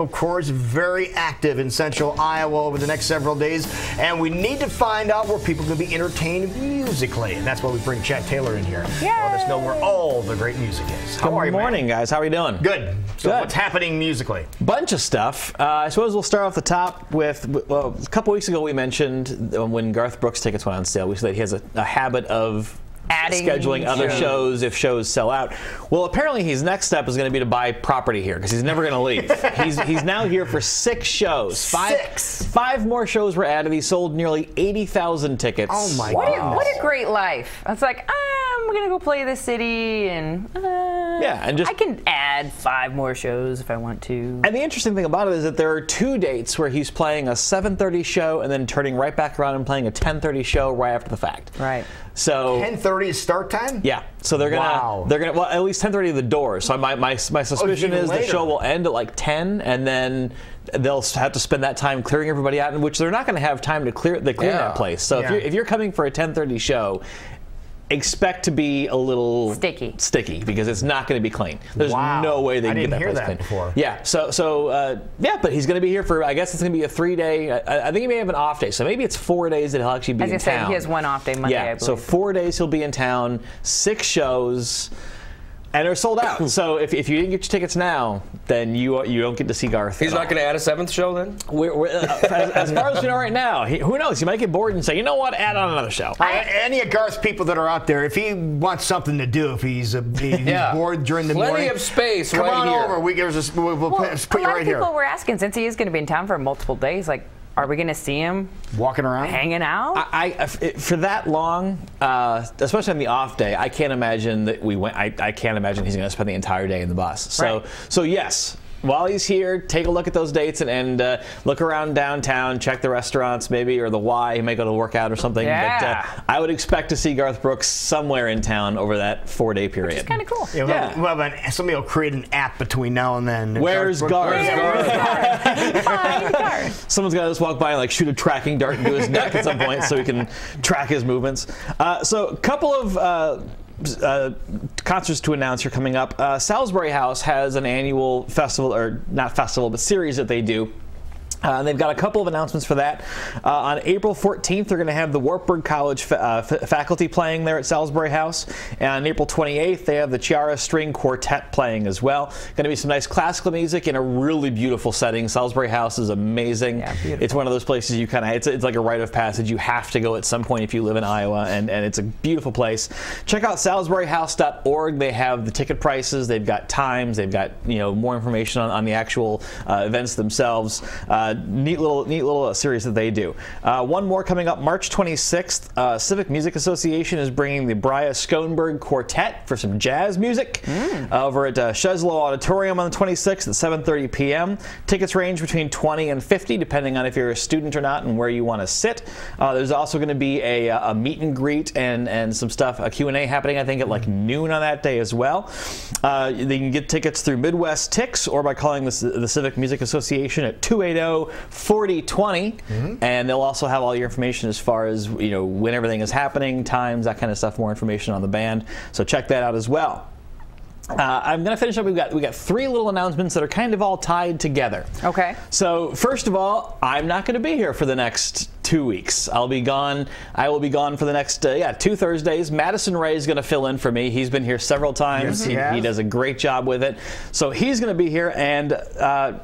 of course, very active in central Iowa over the next several days, and we need to find out where people can be entertained musically, and that's why we bring Chad Taylor in here. Yay! Let us know where all the great music is. How Good are you, morning, man? guys. How are you doing? Good. So Good. what's happening musically? Bunch of stuff. Uh, I suppose we'll start off the top with, well, a couple weeks ago we mentioned when Garth Brooks tickets went on sale, we said he has a, a habit of Adding scheduling other shows if shows sell out. Well, apparently his next step is going to be to buy property here because he's never going to leave. he's he's now here for six shows. Five, six. Five more shows were added. He sold nearly eighty thousand tickets. Oh my what god! what a great life! It's like I'm gonna go play the city and uh, yeah, and just I can add five more shows if I want to. And the interesting thing about it is that there are two dates where he's playing a 7:30 show and then turning right back around and playing a 10:30 show right after the fact. Right. So 10:30 is start time. Yeah. So they're gonna wow. they're gonna well at least 10:30 the door. So my my, my oh, suspicion oh, is later. the show will end at like 10 and then they'll have to spend that time clearing everybody out, in which they're not going to have time to clear the clear yeah. that place. So yeah. if you're if you're coming for a 10:30 show expect to be a little sticky, sticky because it's not going to be clean. There's wow. no way they can get that place that clean. Before. Yeah. So so uh, yeah, but he's going to be here for. I guess it's going to be a three day. I, I, think he may have an off day, so maybe it's four days that he'll actually be As in town. Say, he has one off day Monday. Yeah. So four days he'll be in town. Six shows and they're sold out. so if, if you didn't get your tickets now, then you you don't get to see Garth. He's not going to add a seventh show then. We're, we're, uh, as, as, far as we know right now, he, who knows? He might get bored and say, you know what, add on another show. Uh, any of Garth's people that are out there, if he wants something to do, if he's, uh, he's yeah. bored during the Plenty morning, of space. Come right on here. over. We, we'll, we'll, we'll well, put you right here. A lot of people were asking since he is going to be in town for multiple days, like are we going to see him walking around, hanging out? I, I for that long, uh, especially on the off day, I can't imagine that we went. I, I can't imagine he's going to spend the entire day in the bus. So, right. so yes, while he's here, take a look at those dates and, and uh, look around downtown, check the restaurants maybe, or the Y. He may go to work out or something. Yeah. But uh, I would expect to see Garth Brooks somewhere in town over that four day period. It's kind of cool. Yeah, yeah. Well, well, somebody will create an app between now and then. Where's Garth? Where's Garth? Find Garth. Someone's got to just walk by and like shoot a tracking dart into his neck at some point so he can track his movements. Uh, so a couple of uh, concerts to announce are coming up. Uh, Salisbury House has an annual festival, or not festival, but series that they do uh, and they've got a couple of announcements for that. Uh, on April 14th, they're going to have the Wartburg College fa uh, faculty playing there at Salisbury House. And on April 28th, they have the Chiara String Quartet playing as well. Going to be some nice classical music in a really beautiful setting. Salisbury House is amazing. Yeah, it's one of those places you kind of, it's, it's like a rite of passage. You have to go at some point if you live in Iowa, and, and it's a beautiful place. Check out salisburyhouse.org. They have the ticket prices, they've got times, they've got you know more information on, on the actual uh, events themselves. Uh, neat little neat little uh, series that they do. Uh, one more coming up March 26th. Uh, Civic Music Association is bringing the Bria Skonberg Quartet for some jazz music mm. over at uh, Sheslow Auditorium on the 26th at 7:30 p.m. Tickets range between 20 and 50, depending on if you're a student or not and where you want to sit. Uh, there's also going to be a, a, meet and greet and and some stuff, a Q&A happening, I think, at like noon on that day as well. Uh, they can get tickets through Midwest Tix or by calling the, the Civic Music Association at 280 4020, mm-hmm. and they'll also have all your information as far as you know when everything is happening, times, that kind of stuff. More information on the band, so check that out as well. Uh, I'm going to finish up. We've got we got three little announcements that are kind of all tied together. Okay. So first of all, I'm not going to be here for the next two weeks. I'll be gone. I will be gone for the next uh, yeah two Thursdays. Madison Ray is going to fill in for me. He's been here several times. Yes, he, he, does a great job with it. So he's going to be here and. Uh,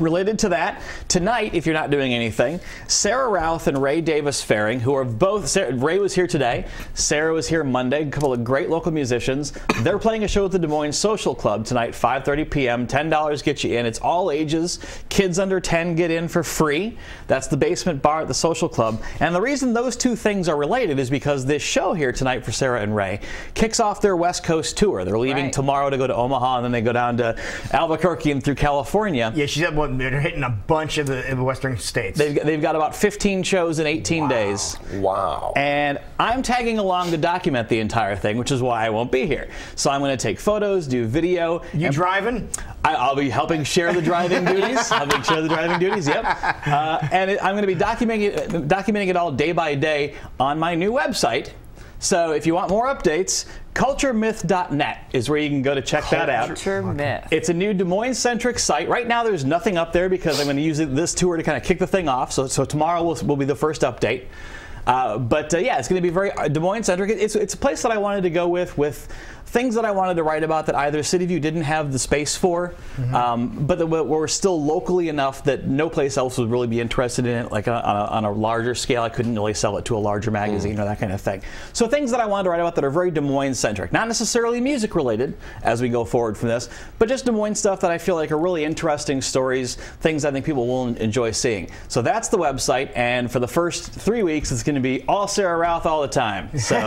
related to that, tonight, if you're not doing anything, Sarah Routh and Ray Davis Fearing, who are both, Sarah, Ray was here today, Sarah was here Monday, a couple of great local musicians. They're playing a show at the Des Moines Social Club tonight, 5.30 p.m. $10 gets you in. It's all ages. Kids under 10 get in for free. That's the basement bar at the Social Club. And the reason those two things are related is because this show here tonight for Sarah and Ray kicks off their West Coast tour. They're leaving right. tomorrow to go to Omaha, and then they go down to Albuquerque and through California. Yeah, she's at one they're hitting a bunch of the, the western states. They've, they've got about 15 shows in 18 wow. days. Wow. And I'm tagging along to document the entire thing, which is why I won't be here. So I'm going to take photos, do video. You driving? I, will be helping share the driving duties. helping share the driving duties. Yep. Uh, and it, I'm going to be documenting it, documenting it all day by day on my new website So if you want more updates, culturemyth.net is where you can go to check that out. Culture myth. It's a new Des Moines centric site. Right now, there's nothing up there because I'm going to use this tour to kind of kick the thing off. So, so tomorrow will, will be the first update. Uh, but uh, yeah, it's going to be very uh, Des Moines centric. It's, it's a place that I wanted to go with with things that I wanted to write about that either City View didn't have the space for, um, but that were- still locally enough that no place else would really be interested in it. Like on a, on a larger scale, I couldn't really sell it to a larger magazine or that kind of thing. So things that I wanted to write about that are very Des Moines centric, not necessarily music related as we go forward from this, but just Des Moines stuff that I feel like are really interesting stories, things I think people will enjoy seeing. So that's the website, and for the first three weeks, it's going to be all Sarah Routh all the time. So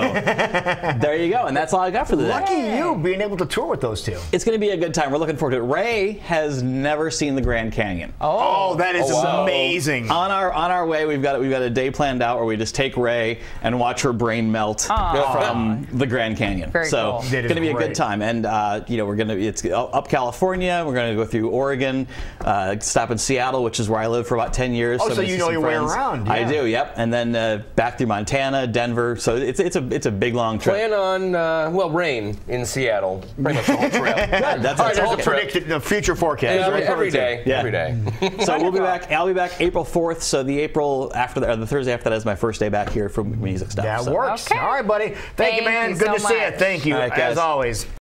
there you go, and that's all I got for the day. Lucky you being able to tour with those two. It's going to be a good time. We're looking forward to it. Ray has never seen the Grand Canyon. Oh, that is wow. amazing. On our on our way, we've got we've got a day planned out where we just take Ray and watch her brain melt from the Grand Canyon. Very so cool. it's going to be a great. good time, and uh, you know we're going to it's up California. We're going to go through Oregon, uh, stop in Seattle, which is where I lived for about ten years. Oh, I'm so gonna you know some your way friends. around, I do, yep. And then uh, back through Montana, Denver. So it's it's a it's a big long trip. Plan on, uh, well, rain in Seattle. Pretty much the whole trip. Good, that's All right, that's there's a good. trip. Predicted the future forecast. Yeah, right? every day. Yeah. Every day. So we'll be back. I'll be back April 4th. So the April after the, or the Thursday after that is my first day back here for music stuff. That so. works. Okay. All right, buddy. Thank, you, man. you Good so to see you. Thank you, All right, as always.